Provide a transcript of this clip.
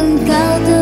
更高的